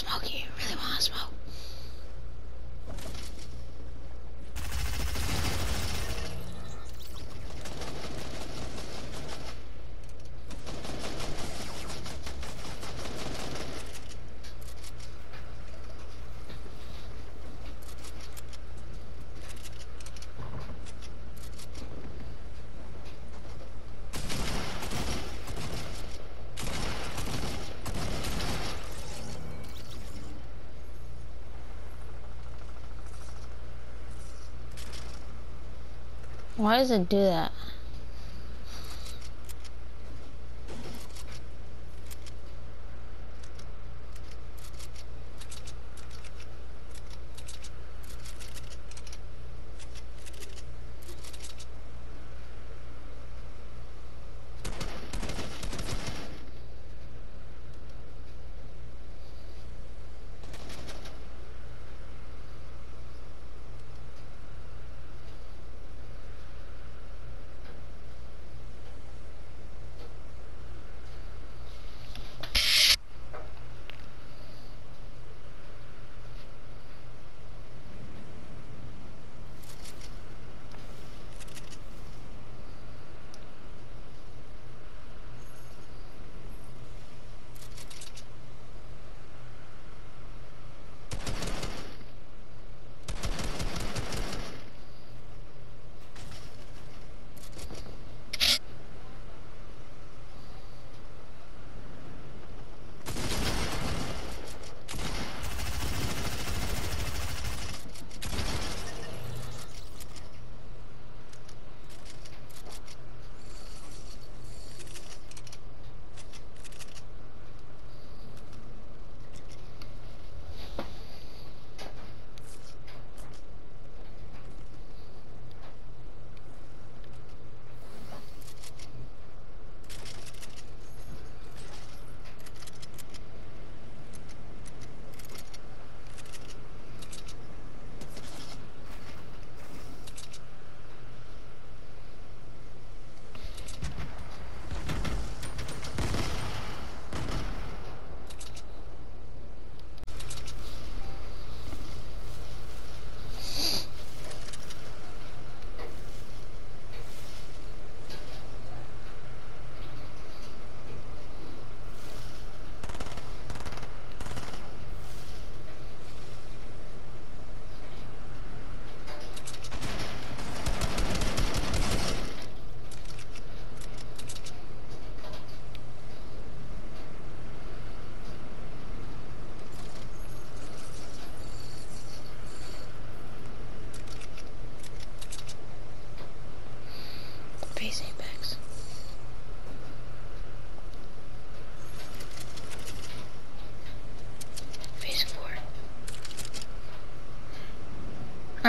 smoky. Really wanna smoke. Why does it do that?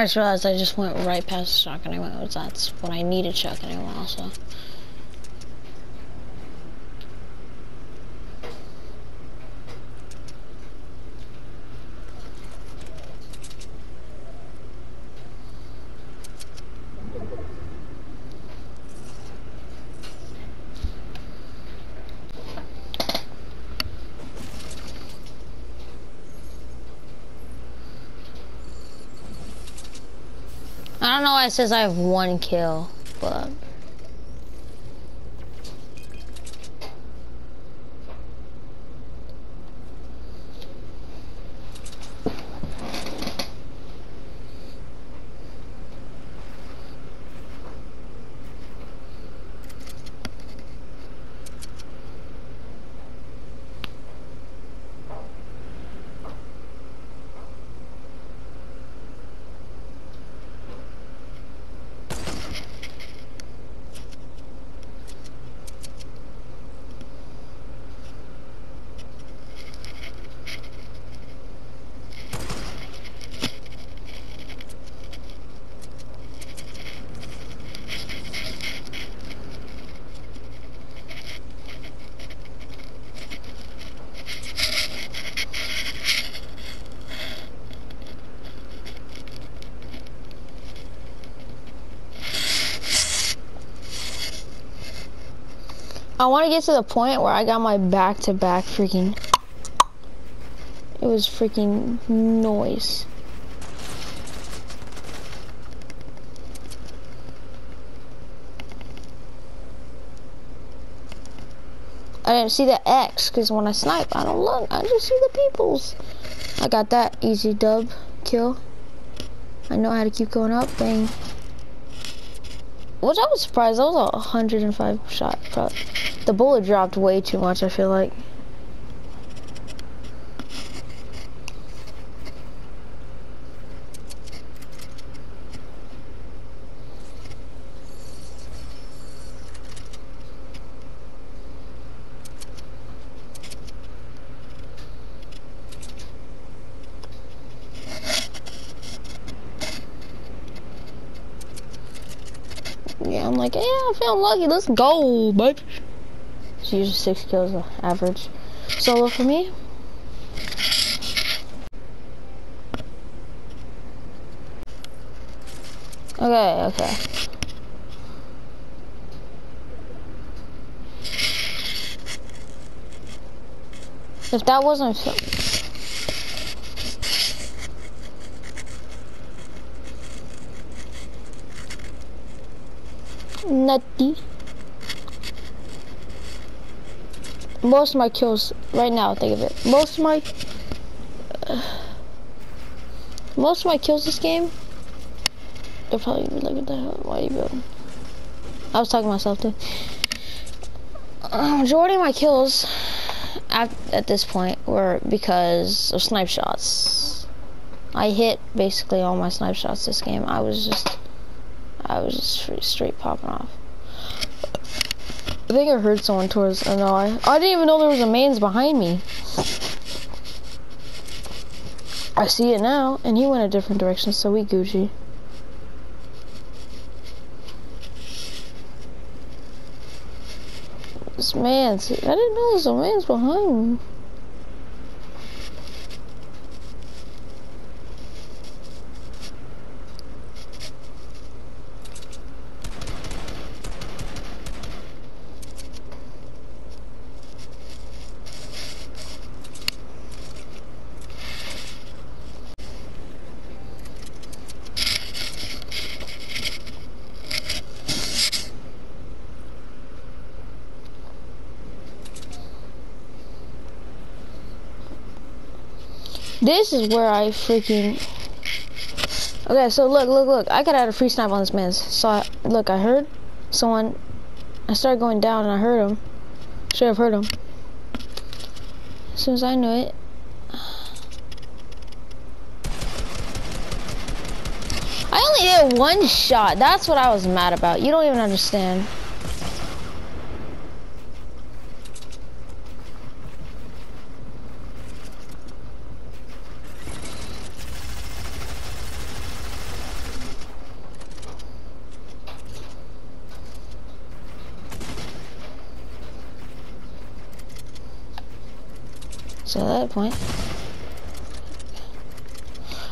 I just realized I just went right past shotgun ammo. Oh, that's what I needed shotgun ammo also. Don't know why it says I have one kill, but I want to get to the point where I got my back-to-back freaking It was freaking noise. I didn't see the X because when I snipe, I don't look. I just see the peoples. I got that easy dub kill. I know how to keep going up. Bang. Which I was surprised. That was a 105 shot. The bullet dropped way too much, I feel like. Yeah, I'm like, yeah, I feel lucky. Let's go, bitch. Usually six kills average. Solo for me. Okay, okay. If that wasn't nutty. Most of my kills right now, think of it. Most of my uh, most of my kills this game. They're probably like, what the hell? Why are you building? I was talking to myself too. Uh, majority of my kills at, at this point were because of snipe shots. I hit basically all my snipe shots this game. I was just I was just straight popping off. I think I heard someone towards, I know, I, I didn't even know there was a mains behind me. I see it now, and he went a different direction, so we Gucci. This man's, I didn't know there was a man's behind me. This is where I freaking... Okay, so look, look, look. I got out a free snipe on this man. So, I, look, I heard someone... I started going down and I heard him. Should have heard him. As soon as I knew it. I only did one shot. That's what I was mad about. You don't even understand. So at that point,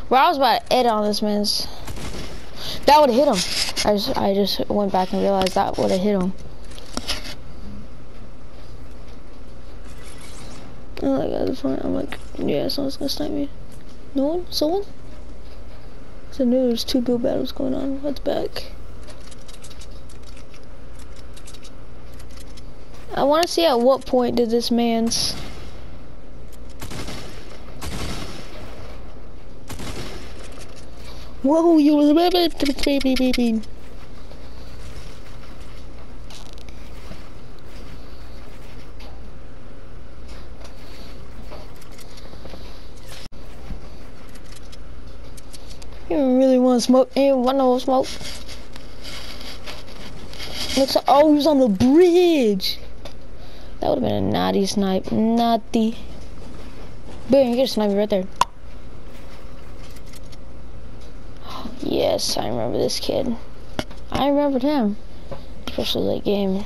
where I was about to hit on this man's, that would have hit him. I just, I just went back and realized that would have hit him. Oh my god, this point, I'm like, yeah, someone's gonna snipe me. No one? Someone? So knew there's two build battles going on. What's back? I want to see at what point did this man's Whoa, you baby baby. You really want to smoke? You want no smoke? Looks like, oh, he's on the bridge. That would have been a naughty snipe. Naughty. Boom, you get a sniper right there. Yes, I remember this kid. I remembered him. Especially that game.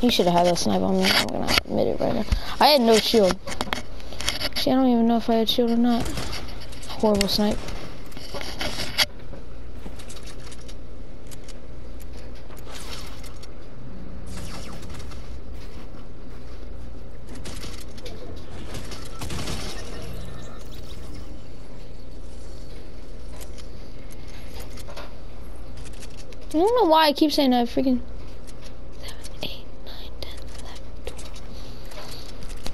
He should have had that snipe on me. I'm gonna admit it right now. I had no shield. See, I don't even know if I had shield or not. Horrible snipe. I don't know why I keep saying that freaking.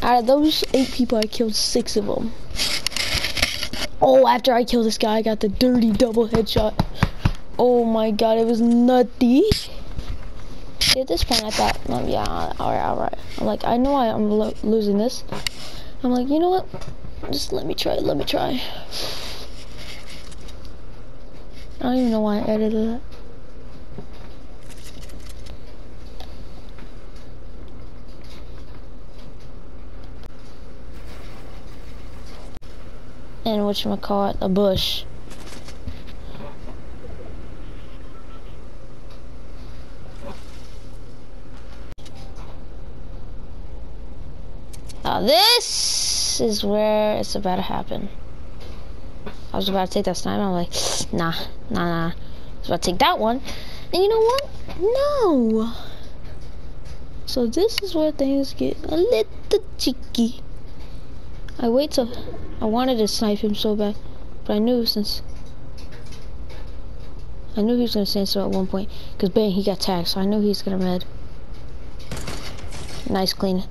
Out of those eight people, I killed six of them. Oh, after I killed this guy, I got the dirty double headshot. Oh my god, it was nutty. At this point, I thought, oh, yeah, alright, alright. I'm like, I know I, am lo losing this. I'm like, you know what? Just let me try, let me try. I don't even know why I edited that. And it a bush. Now this is where it's about to happen. I was about to take that sniper. I'm like, nah, nah, nah. I was about to take that one. And you know what? No. So this is where things get a little cheeky. I wait till I wanted to snipe him so bad, but I knew since I knew he was gonna stand still at one point, cause bang, he got tagged, so I knew he was gonna med. Nice clean,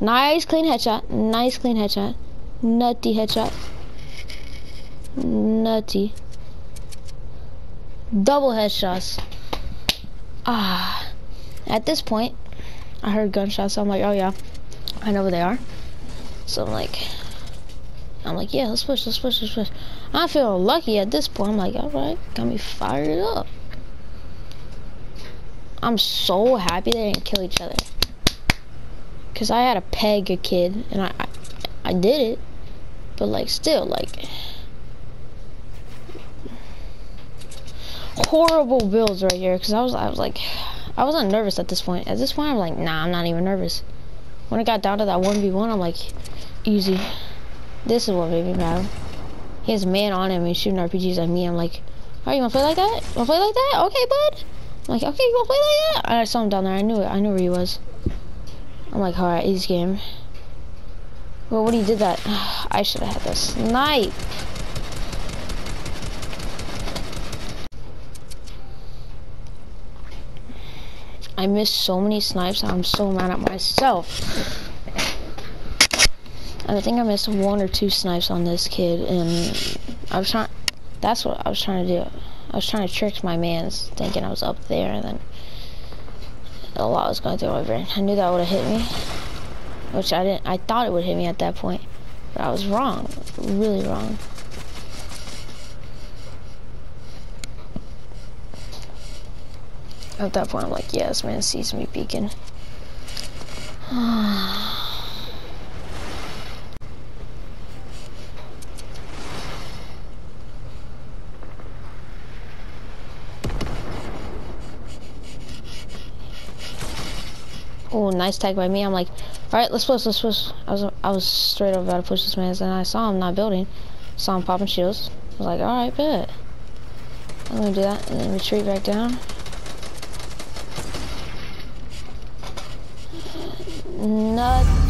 nice clean headshot, nice clean headshot, nutty headshot. Nutty. Double headshots. Ah. At this point, I heard gunshots. So I'm like, oh yeah, I know where they are. So I'm like, I'm like, yeah, let's push, let's push, let's push. I feel lucky at this point. I'm like, all right, got me fired up. I'm so happy they didn't kill each other. Cause I had to peg a kid, and I, I, I did it. But like, still, like. horrible builds right here because I was I was like I wasn't nervous at this point. At this point I'm like nah I'm not even nervous. When it got down to that 1v1 I'm like easy. This is what made me mad. He has a man on him and he's shooting RPGs at me. I'm like, alright, you wanna play like that? Wanna play like that? Okay, bud. I'm like, okay, you wanna play like that? And I saw him down there. I knew it. I knew where he was. I'm like, alright, easy game. Well, what he did that? I should have had this snipe. I missed so many snipes. I'm so mad at myself. I think I missed one or two snipes on this kid, and I was trying. That's what I was trying to do. I was trying to trick my man's, thinking I was up there, and then a lot was going through my brain. I knew that would have hit me, which I didn't. I thought it would hit me at that point, but I was wrong, really wrong. At that point, I'm like, yes, man sees me peeking. oh, nice tag by me. I'm like, all right, let's push, let's push. I was, I was straight up about to push this man, and I saw him not building. Saw him popping shields. I was like, all right, bet. I'm gonna do that, and then retreat back down. Not